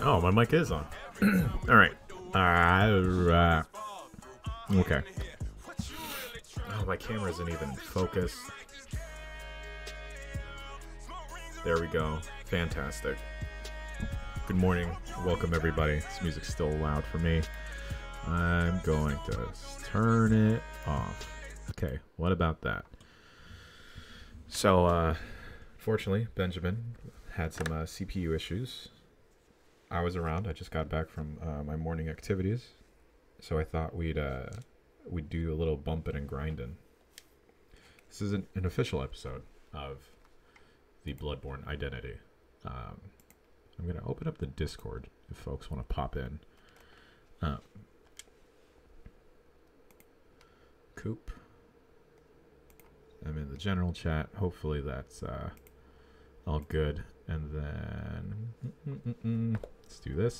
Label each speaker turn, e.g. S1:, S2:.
S1: Oh, my mic is on. All right. Uh, okay. Oh, my camera isn't even focused. There we go. Fantastic. Good morning. Welcome, everybody. This music's still loud for me. I'm going to turn it off. Okay, what about that? So, uh, fortunately, Benjamin had some uh, CPU issues. I was around. I just got back from uh, my morning activities, so I thought we'd uh, we'd do a little bumping and grinding. This is an, an official episode of the Bloodborne Identity. Um, I'm gonna open up the Discord if folks want to pop in. Um, Coop. I'm in the general chat. Hopefully that's uh, all good. And then mm, mm. let's do this.